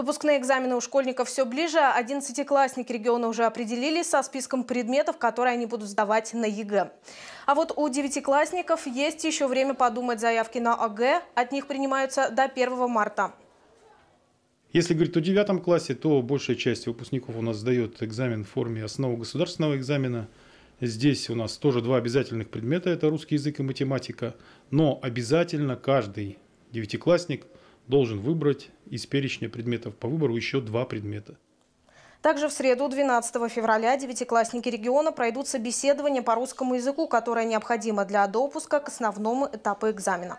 Выпускные экзамены у школьников все ближе. Одиннадцатиклассники региона уже определились со списком предметов, которые они будут сдавать на ЕГЭ. А вот у девятиклассников есть еще время подумать заявки на ОГЭ. От них принимаются до 1 марта. Если говорить о девятом классе, то большая часть выпускников у нас сдает экзамен в форме основного государственного экзамена. Здесь у нас тоже два обязательных предмета, это русский язык и математика. Но обязательно каждый девятиклассник должен выбрать из перечня предметов по выбору еще два предмета. Также в среду, 12 февраля, девятиклассники региона пройдут собеседование по русскому языку, которое необходимо для допуска к основному этапу экзамена.